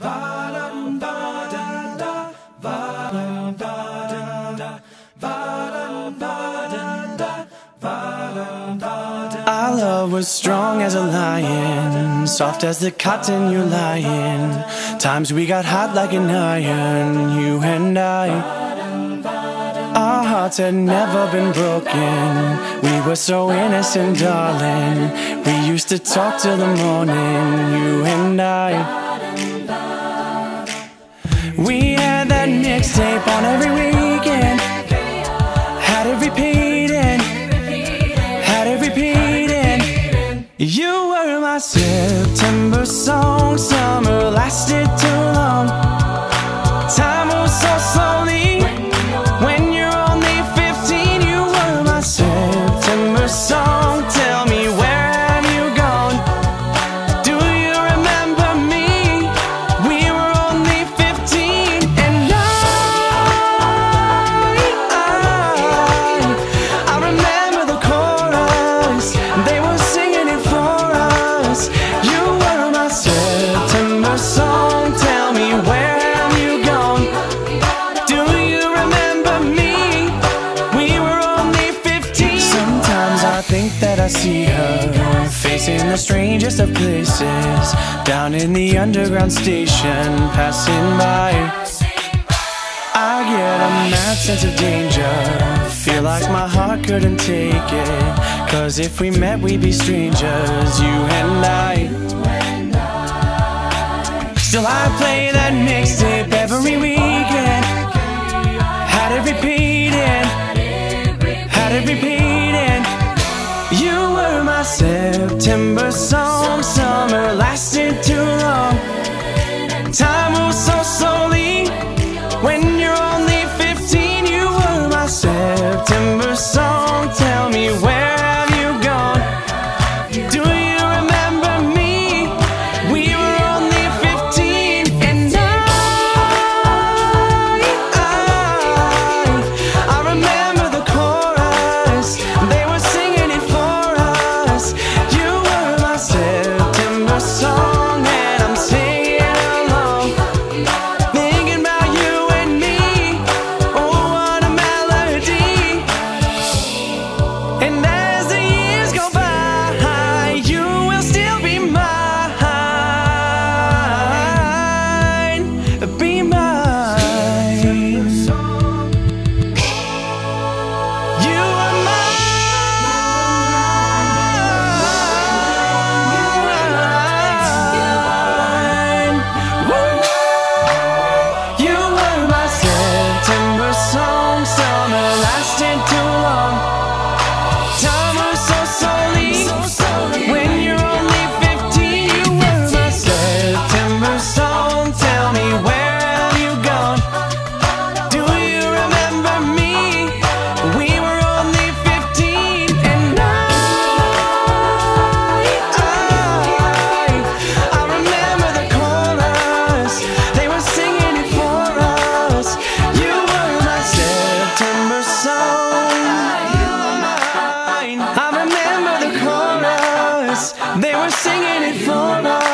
Our love was strong as a lion, soft as the cotton you're lying. Times we got hot like an iron, you and I. Our hearts had never been broken. We were so innocent, darling. We used to talk till the morning, you and I. that mixtape on every weekend. Had it repeating, had it repeating. You were my September song. You were my September song. Tell me where have you gone? Do you remember me? We were only 15. Sometimes I think that I see her facing the strangest of places down in the underground station, passing by. I get a mad sense of danger. Feel like my heart couldn't take it. Cause if we met, we'd be strangers, you song. Summer lasted They were singing it for us.